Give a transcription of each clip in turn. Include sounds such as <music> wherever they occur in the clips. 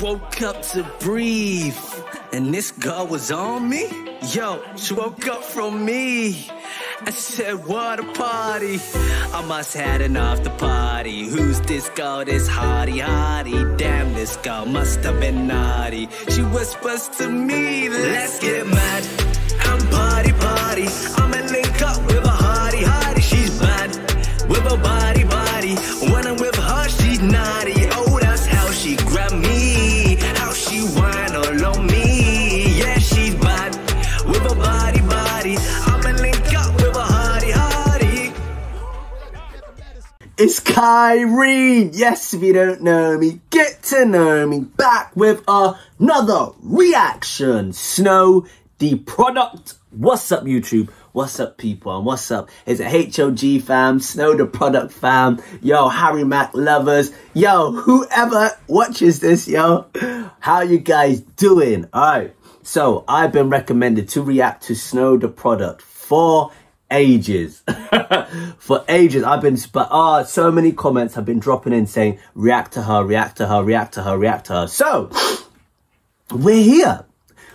woke up to breathe, and this girl was on me. Yo, she woke up from me. I said, what a party. I must had enough to party. Who's this girl, this hottie hottie? Damn, this girl must have been naughty. She whispers to me, let's get mad and party party. I'ma link up with a hottie hottie. She's bad with a body body. When I'm with her, she's naughty. Kaireem. Yes, if you don't know me, get to know me. Back with another reaction. Snow, the product. What's up, YouTube? What's up, people? And what's up? It's a HOG fam, Snow the product fam. Yo, Harry Mack lovers. Yo, whoever watches this, yo, how you guys doing? All right. So I've been recommended to react to Snow the product for ages. <laughs> for ages. I've been, but ah, so many comments have been dropping in saying, react to her, react to her, react to her, react to her. So, we're here.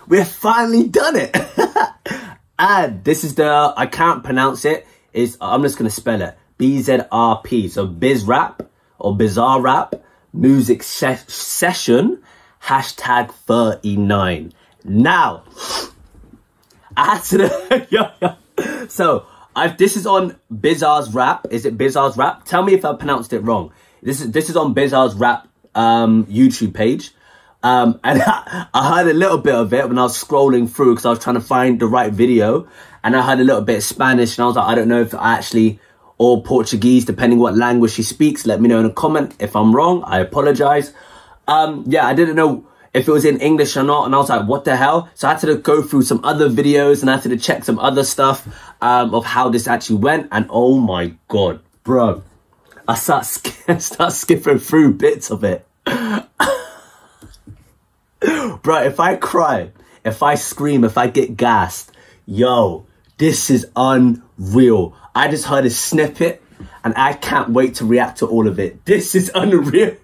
We've finally done it. <laughs> and this is the, I can't pronounce it. It's, I'm just going to spell it. BZRP. So, Biz Rap or Bizarrap Music se- Session hashtag 39. Now, <laughs> I had to, yo, yo. <coughs> So, I've, this is on Bizarre's Rap. Is it Bizarre's Rap? Tell me if I pronounced it wrong. This is this is on Bizarre's Rap um, YouTube page. Um, <laughs> and I, I heard a little bit of it when I was scrolling through because I was trying to find the right video. And I heard a little bit of Spanish and I was like, I don't know if I actually, or Portuguese, depending what language she speaks. Let me know in a comment. If I'm wrong, I apologize. Um, yeah, I didn't know if it was in English or not. And I was like, what the hell? So I had to go through some other videos and I had to check some other stuff um, of how this actually went. And oh my God, bro, I start, sk- <laughs> start skipping through bits of it. <laughs> bro, if I cry, if I scream, if I get gassed, yo, this is unreal. I just heard a snippet and I can't wait to react to all of it. This is <laughs> unreal.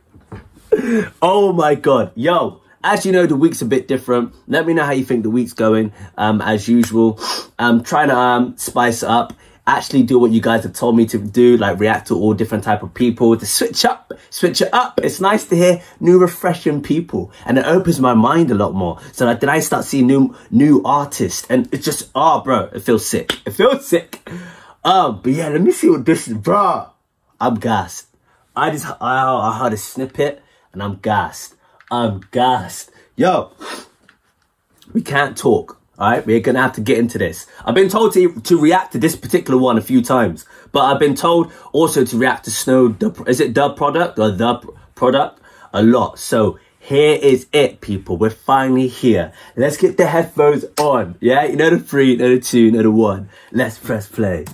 oh my god, yo. As you know, the week's a bit different. Let me know how you think the week's going. Um, as usual, I'm trying to um spice up. Actually, do what you guys have told me to do, like react to all different type of people. To switch up, switch it up. It's nice to hear new, refreshing people, and it opens my mind a lot more. So like, then I start seeing new, new artists, and it's just, oh, bro, it feels sick. It feels sick. Um, but yeah, let me see what this is, bro. I'm gassed. I just, I, I heard a snippet and I'm gassed. I'm gassed. Yo, we can't talk. All right, we're gonna have to get into this. I've been told to to react to this particular one a few times, but I've been told also to react to Snow. The, is it the product or the product? A lot. So here is it, people. We're finally here. Let's get the headphones on. Yeah, you know the three, you know the two, you know the one. Let's press play.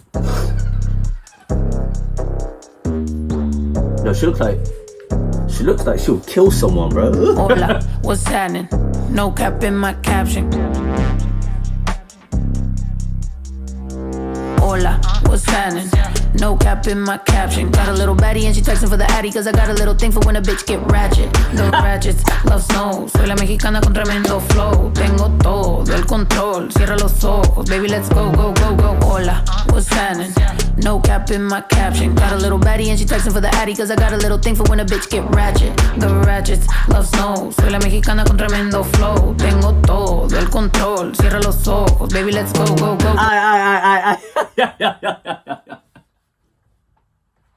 No, she looks like she looks like she'll kill someone, bro. Hola, <laughs> what's happening? No cap in my caption. Hola, what's happening? No cap in my caption. Got a little baddie and she texting for the addy. Cause I got a little thing for when a bitch get ratchet. The <laughs> ratchets love snow. Soy la mexicana con tremendo flow. Tengo todo el control. Cierra los ojos. Baby, let's go, go, go, go. Hola, what's happening? No cap in my caption. Got a little baddie and she texting for the addy. Cause I got a little thing for when a bitch get ratchet. The ratchets love snow. Soy la mexicana con tremendo flow. Tengo todo el control. Cierra los ojos. Baby, let's go, go, go. I, I, I, I, I. yeah, yeah, yeah, yeah, yeah.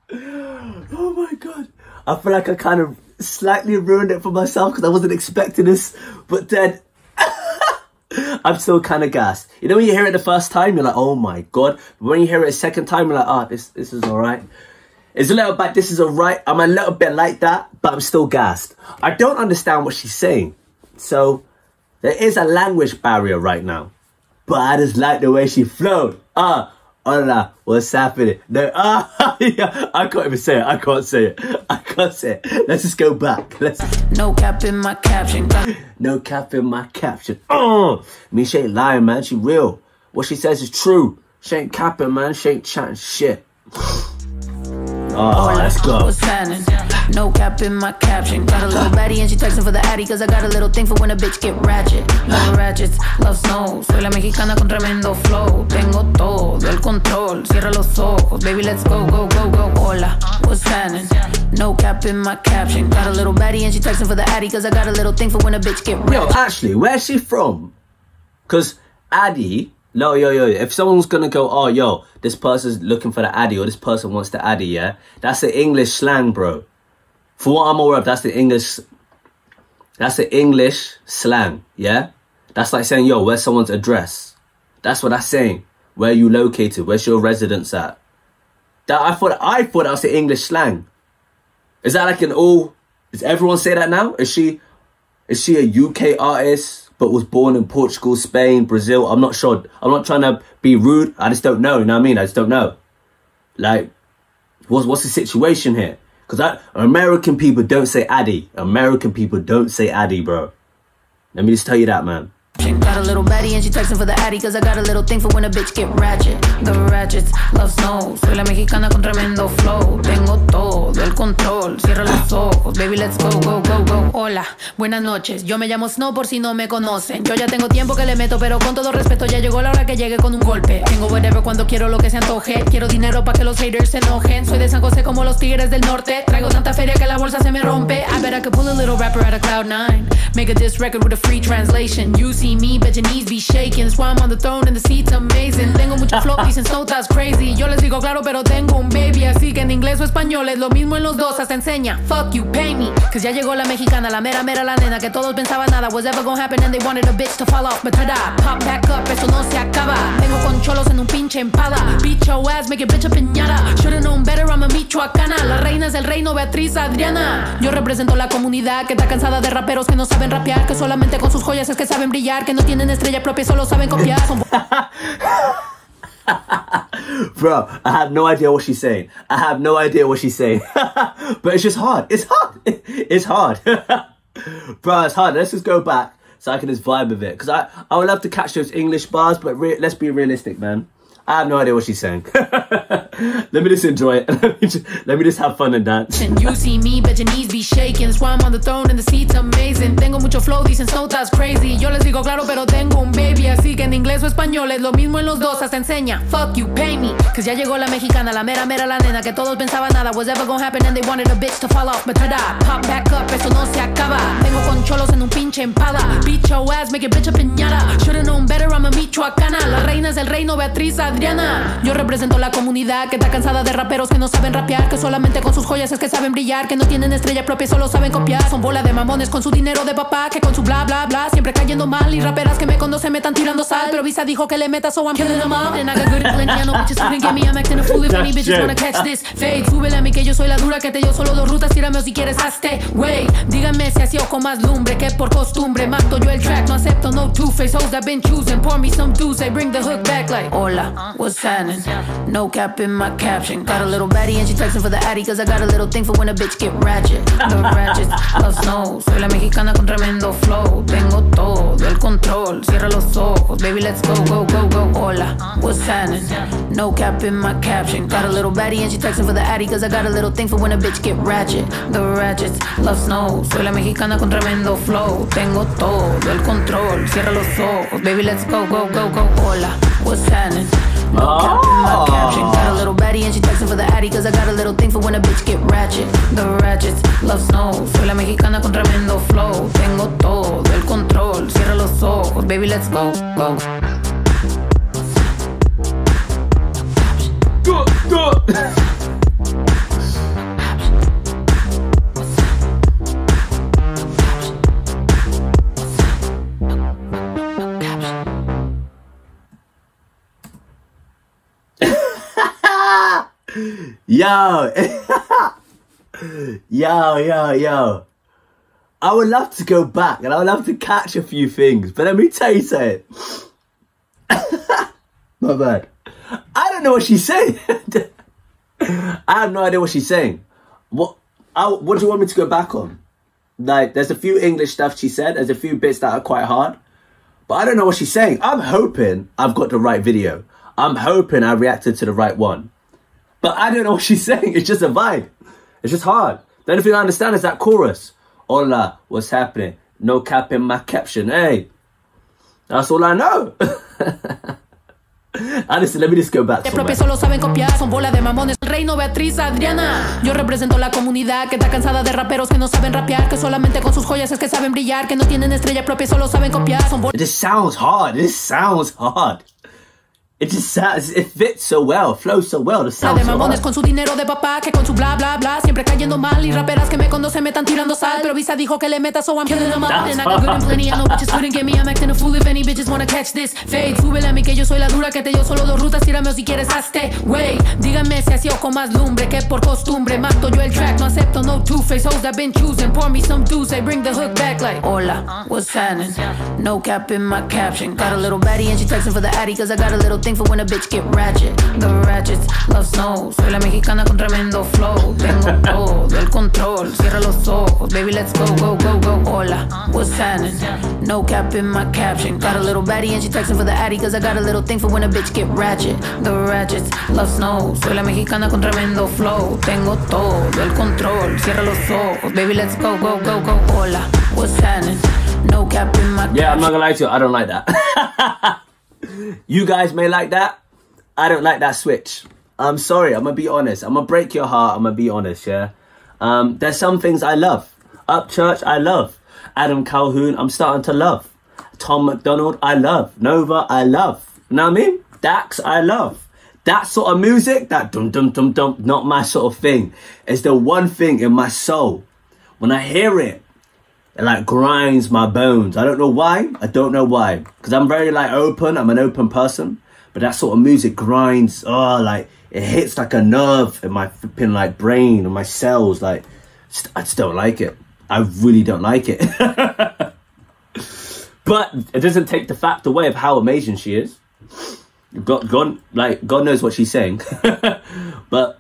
Oh my god. I feel like I kind of slightly ruined it for myself because I wasn't expecting this, but then <laughs> I'm still kind of gassed. You know when you hear it the first time, you're like, oh my god. When you hear it a second time, you're like, oh, this this is alright. It's a little bit, this is alright. I'm a little bit like that, but I'm still gassed. I don't understand what she's saying. So, there is a language barrier right now. But I just like the way she flowed. Ah, hola, what's happening? No, <laughs> ah, yeah, I can't even say it. I can't say it. I it. Let's just go back. Let's. No cap in my caption. No cap in my caption. Oh, me she ain't lying, man. She real. What she says is true. She ain't capping, man. She ain't chatting shit. Oh, let's go. What's happening? No cap in my caption. Got a little baddie and she texting for the addy cause I got a little thing for when a bitch get ratchet. Love ratchets, love snow. Soy la mexicana con tremendo flow. Tengo todo el control. Cierra los ojos. Baby, let's go, go, go, go. Hola, what's happening? No cap in my caption. Got a little baddie and she texting for the addy cause I got a little thing for when a bitch get ratchet. Yo, actually, where's she from? Because Addy, no, yo, yo, if someone's gonna go, oh, yo, this person's looking for the Addy or this person wants the Addy, yeah? That's the English slang, bro. For what I'm aware of, that's the English, that's the English slang, yeah? That's like saying, yo, where's someone's address? That's what that's saying. Where you located? Where's your residence at? That I thought, I thought that was the English slang. Is that like an all? Does everyone say that now? Is she? Is she a UK artist but was born in Portugal, Spain, Brazil? I'm not sure. I'm not trying to be rude. I just don't know. You know what I mean? I just don't know. Like, what's what's the situation here? Because American people don't say Addy. American people don't say Addy, bro. Let me just tell you that, man. Got a little baddie and she texting for the addy cause I got a little thing for when a bitch get ratchet. The ratchets love snow. Soy la mexicana con tremendo flow. Tengo todo el control. Cierra los ojos. Baby, let's go, go, go, go. Hola, buenas noches. Yo me llamo Snow por si no me conocen. Yo ya tengo tiempo que le meto, pero con todo respeto ya llegó la hora que llegue con un golpe. Tengo whatever cuando quiero lo que se antoje. Quiero dinero para que los haters se enojen. Soy de San José como los tigres del norte. Traigo tanta feria que la bolsa se me rompe. I bet I could pull a little rapper out of cloud nine. Make a diss record with a free translation. You see me, bet your knees be shaking. That's on the throne and the seat's amazing. Tengo mucho flow, dicen so crazy. Yo les digo claro, pero tengo un baby. Así que en inglés o español es lo mismo en los dos. Hasta enseña. Fuck you, pay me. Cause ya llegó la mexicana, la mera mera la nena. Que todos pensaban nada was ever gonna happen and they wanted a bitch to fall off. But tada, pop back up, eso no se acaba. Tengo con cholos en un pinche empada. Beat your ass, make your bitch a piñata. Should've known better, I'm a michoacana. La reina es el reino, Beatriz Adriana. Yo represento la comunidad que está cansada de raperos que no saben rapear. Que solamente con sus joyas es que saben brillar. Que no tienen estrella propia, solo saben copiar. <laughs> Bro, I have no idea what she's saying. I have no idea what she's saying. <laughs> but it's just hard. It's hard. <laughs> It's hard. Bro, it's hard. Let's just go back so I can just vibe with it. Because I, I would love to catch those English bars, but let's be realistic, man. I have no idea what she's saying. <laughs> Let me just enjoy it. <laughs> Let me just, let me just have fun and dance. And you see me, bet your knees be shaking. That's why I'm on the throne and the seat's amazing. Tengo mucho flow, dicen so that's crazy. Yo les digo claro, pero tengo un baby. Así que en inglés o español es lo mismo en los dos. Hasta enseña. Fuck you, pay me. Cause ya llegó la mexicana, la mera mera la nena. Que todos pensaban nada was ever gonna happen and they wanted a bitch to fall off. But tada, pop back up, eso no se acaba. Tengo con cholos en un pinche empada. Beat your ass, make your bitch a piñata. Should've known better, I'm a michoacana. La reina es el reino, Beatriz Adriana. Yo represento la comunidad que está cansada de raperos que no saben rapear. Que solamente con sus joyas es que saben brillar. Que no tienen estrella propia, solo saben copiar. Son bola de mamones con su dinero de papá. Que con su bla bla bla siempre cayendo mal. Y raperas que me conocen me están tirando sal. Pero Visa dijo que le meta, so I'm killing them all. And I got good at plenty, I know bitches couldn't get me. I'm acting a fool if any bitches wanna catch this. Fade, súbele a mí que yo soy la dura. Que te dio solo dos rutas, tírame o si quieres hazte. Wey, díganme si así o con más lumbre. Que por costumbre mato yo el track. No acepto no two-face hoes that been choosing. Pour me some dudes, they bring the hook back like. Hola, what's happening? No cap in my caption. Got a little baddie and she texting for the addy. Cause I got a little thing for when a bitch get ratchet. The <laughs> ratchets love snow. Soy la mexicana con tremendo flow. Tengo todo el control. Cierra los ojos. Baby, let's go, go, go, go. Hola, what's happening? No cap in my caption. Got a little baddie and she texting for the addy. Cause I got a little thing for when a bitch get ratchet. The ratchets love snow. Soy la mexicana con tremendo flow. Tengo todo el control. Cierra los ojos. Baby, let's go, go, go, go. Hola, what's happening? Caption. Got a little baddie and she texting for the addy. Cause I got a little thing for when a bitch get ratchet. The ratchets love snow. Soy la mexicana con tremendo flow. Tengo todo el control. Cierra los ojos. Baby, let's go, go. Do it, <laughs> Yo, <laughs> yo, yo, yo. I would love to go back and I would love to catch a few things, but let me tell you something. <laughs> My bad. I don't know what she's saying. <laughs> I have no idea what she's saying. What? I, what do you want me to go back on? Like, there's a few English stuff she said. There's a few bits that are quite hard, but I don't know what she's saying. I'm hoping I've got the right video. I'm hoping I reacted to the right one. But I don't know what she's <laughs> saying. It's just a vibe. It's just hard. The only thing I understand is that chorus. Hola, what's happening? No cap in my caption. Hey, that's all I know. <laughs> Honestly, let me just go back. De propio solo saben copiar, son bola de mamones. Reino Beatriz Adriana. Yo represento la comunidad que está cansada de raperos que no saben rapear, que solamente con sus joyas es que saben brillar, que no tienen estrella propia, solo saben copiar. Son bola It sounds hard. This sounds hard. It just sounds, it fits so well, flows so well. The sound so mamones con su dinero de papá, que con su bla bla bla, siempre cayendo mal. Y raperas que me conocen me están tirando sal. Pero Visa dijo que le meta, so I'm killing them all. And I got good and plenty, I know bitches couldn't get me. I'm acting a fool if any bitches wanna catch this. Fade, súbele a mí que yo soy la dura, que te yo solo dos rutas, tírame o si quieres hazte. Wey, díganme si así o con más lumbre, que por costumbre. Mato yo el track, no acepto no two-face hoes that been choosing. Pour me some dudes, they bring the hook back like. Hola, what's happening? No cap in my caption. Got a little baddie and she texting for the addy, cause I got a little thing for when a bitch get ratchet. The ratchets love snow. Soy la mexicana con tremendo flow. Tengo <laughs> todo el control. Cierra los ojos, baby, let's go, go, go, go. Hola, what's happening? No cap in my caption. Got a little baddie and she texting for the addy, cause I got a little thing for when a bitch get ratchet. The ratchets love snow. Soy la mexicana con tremendo flow. Tengo todo el control. Cierra los ojos, baby, let's go, go, go, go. Hola, what's happening? No cap in my Yeah, I'm not gonna lie to you, I don't like that. <laughs> you guys may like that. I don't like that switch. I'm sorry, I'm gonna be honest. I'm gonna break your heart, I'm gonna be honest, yeah. Um, there's some things I love. Upchurch, I love. Adam Calhoun, I'm starting to love. Tom MacDonald, I love. Nova, I love. You know what I mean? Dax, I love. That sort of music, that dum dum dum dum, not my sort of thing. It's the one thing in my soul. When I hear it, it like grinds my bones. I don't know why. I don't know why. Because I'm very like open. I'm an open person. But that sort of music grinds. Oh, like it hits like a nerve in my flipping like brain and my cells. Like I just don't like it. I really don't like it. <laughs> but it doesn't take the fact away of how amazing she is. God, God, like God knows what she's saying. <laughs> but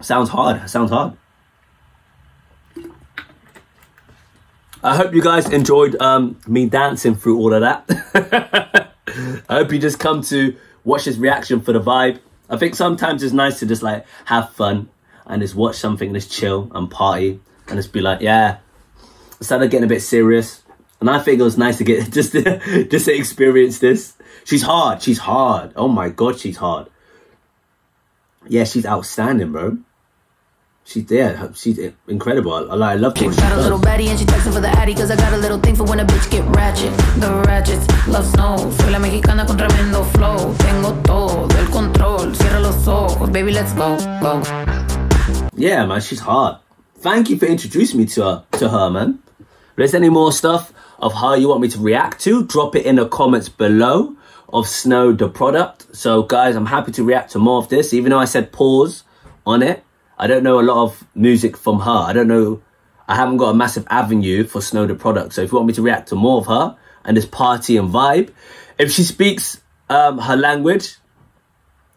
sounds hard. Sounds hard. I hope you guys enjoyed um, me dancing through all of that. <laughs> I hope you just come to watch this reaction for the vibe. I think sometimes it's nice to just like have fun and just watch something, just chill and party and just be like, yeah. Instead of getting a bit serious. And I think it was nice to get <laughs> just to, just to experience this. She's hard. She's hard. Oh my god, she's hard. Yeah, she's outstanding, bro. She's yeah, she's incredible. I, I love her. she Got a little baddie and she texting for the addy Cause I got a little thing for when a bitch get ratchet The ratchets love snow Soy la mexicana con tremendo flow Tengo todo el control Cierra los ojos Baby, let's go, go Yeah, man, she's hard. Thank you for introducing me to her, to her, man. If there's any more stuff of her you want me to react to, drop it in the comments below of Snow the product. So, guys, I'm happy to react to more of this, even though I said pause on it. I don't know a lot of music from her. I don't know. I haven't got a massive avenue for Snow the product. So, if you want me to react to more of her and this party and vibe, if she speaks um, her language,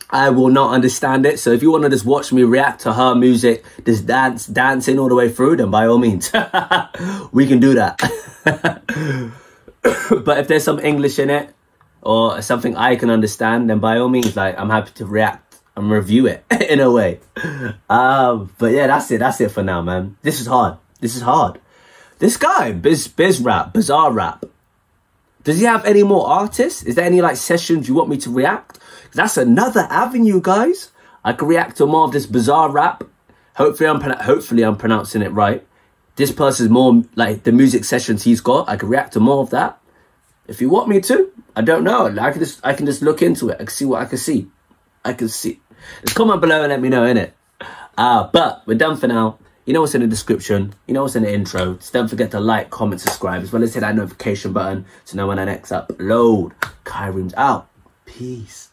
I will not understand it. So if you want to just watch me react to her music, just dance, dancing all the way through, then by all means, <laughs> we can do that. <laughs> but if there's some English in it or something I can understand, then by all means, like I'm happy to react and review it <laughs> in a way. Um, but yeah, that's it. That's it for now, man. This is hard. This is hard. This guy, Biz Biz Rap, Bizarrap. Does he have any more artists? Is there any like sessions you want me to react? that's another avenue, guys. I can react to more of this Bizarrap. Hopefully, I'm hopefully I'm pronouncing it right. This person's more like the music sessions he's got. I can react to more of that. If you want me to, I don't know. I can just I can just look into it. I can see what I can see. I can see. Just comment below and let me know, innit? Uh, but we're done for now. You know what's in the description. You know what's in the intro. Just don't forget to like, comment, subscribe, as well as hit that notification button to know when I next upload. Kaireem's out. Peace.